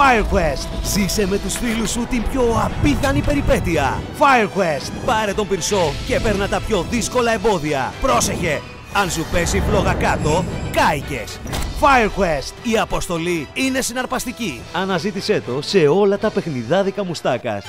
FireQuest. Ζήσε με τους φίλους σου την πιο απίθανη περιπέτεια. FireQuest. Πάρε τον πυρσό και παίρνα τα πιο δύσκολα εμπόδια. Πρόσεχε. Αν σου πέσει φλόγα κάτω, κάηκες. FireQuest. Η αποστολή είναι συναρπαστική. Αναζήτησέ το σε όλα τα παιχνιδάδικα μουστάκας.